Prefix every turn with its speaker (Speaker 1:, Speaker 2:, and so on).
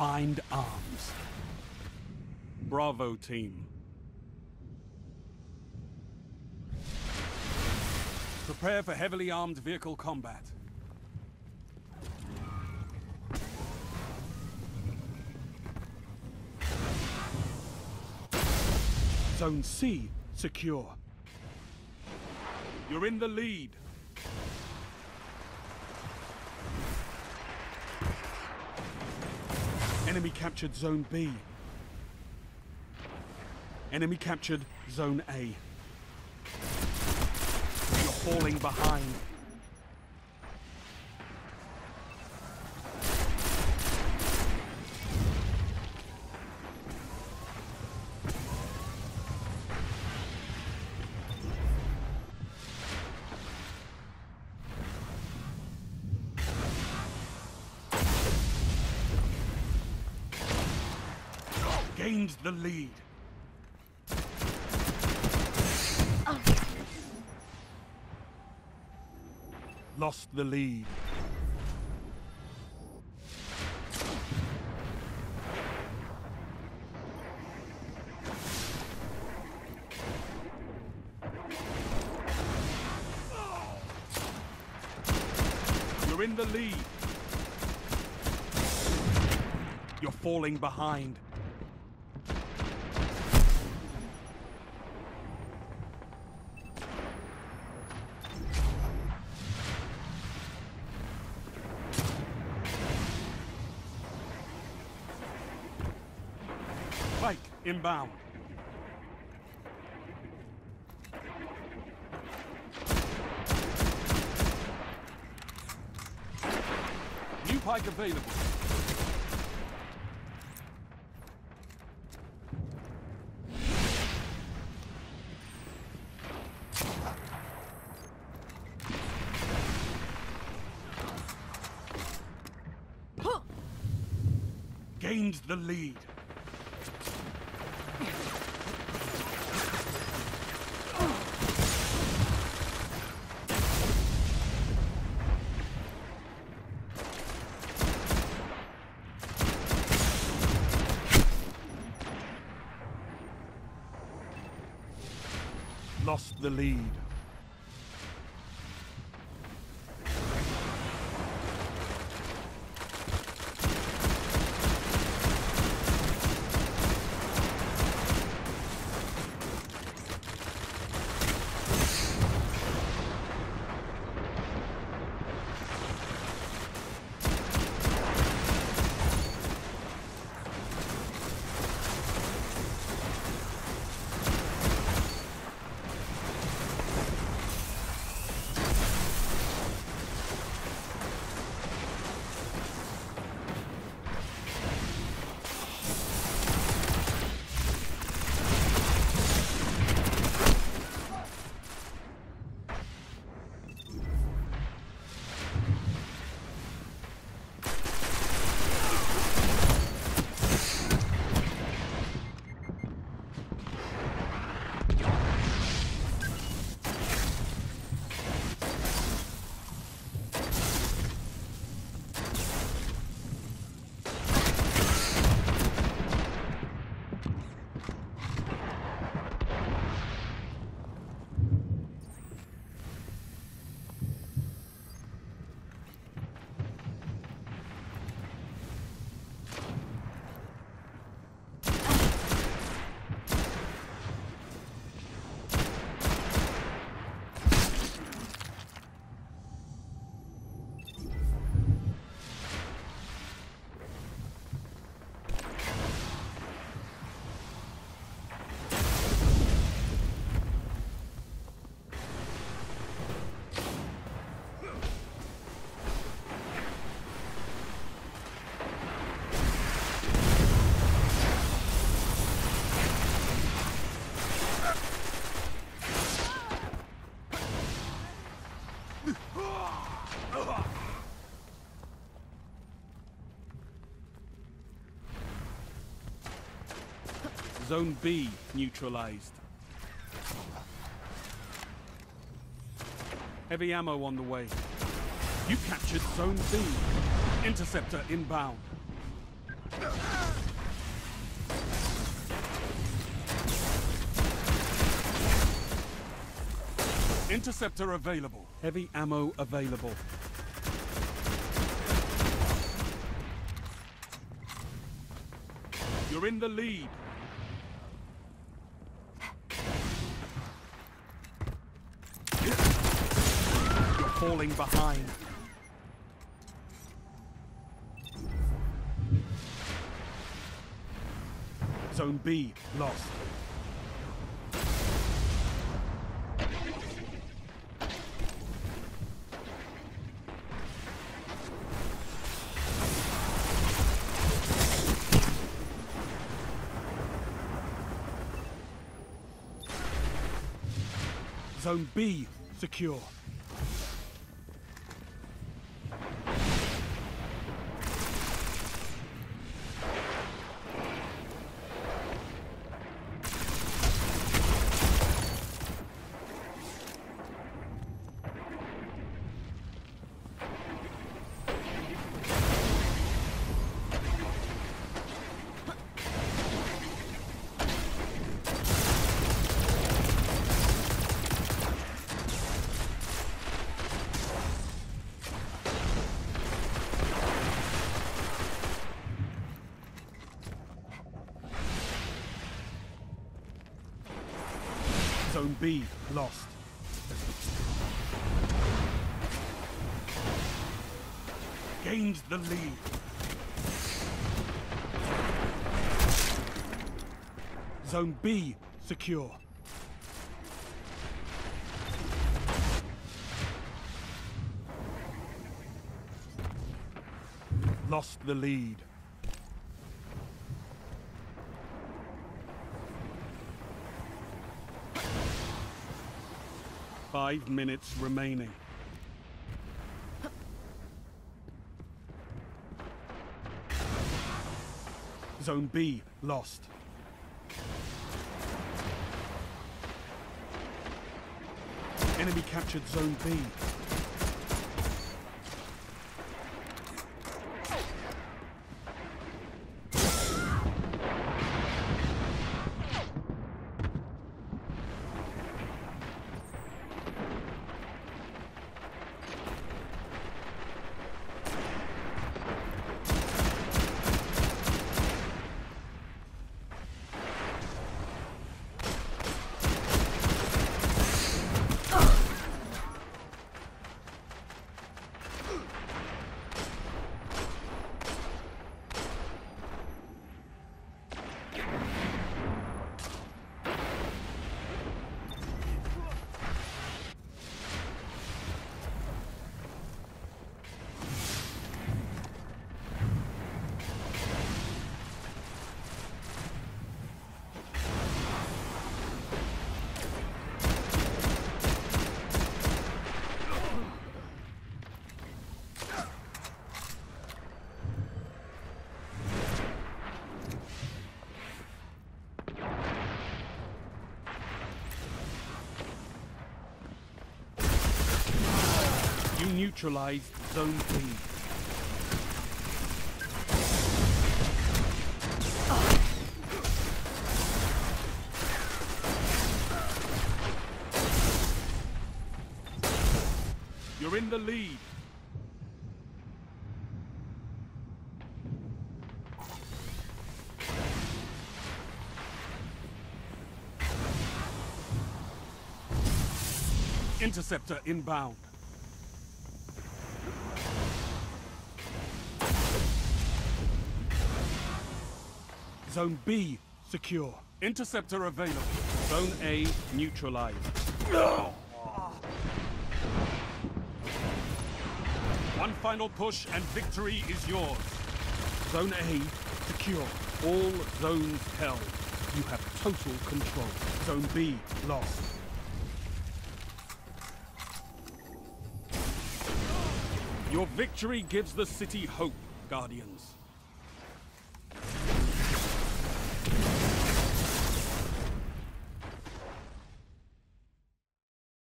Speaker 1: Bind arms. Bravo team. Prepare for heavily armed vehicle combat. Zone C secure. You're in the lead. Enemy captured Zone B. Enemy captured Zone A. You're falling behind. Gained the lead. Lost the lead. You're in the lead. You're falling behind. Pike, inbound. New Pike available. Gained the lead. Lost the lead. Zone B neutralized. Heavy ammo on the way. You captured Zone B. Interceptor inbound. Interceptor available. Heavy ammo available. You're in the lead. Falling behind. Zone B lost. Zone B secure. Zone B lost. Gained the lead. Zone B secure. Lost the lead. Five minutes remaining. Zone B lost. Enemy captured Zone B. neutralized Zone B. You're in the lead. Interceptor inbound. Zone B secure. Interceptor available. Zone A neutralized. One final push and victory is yours. Zone A secure. All zones held. You have total control. Zone B lost. Your victory gives the city hope, Guardians.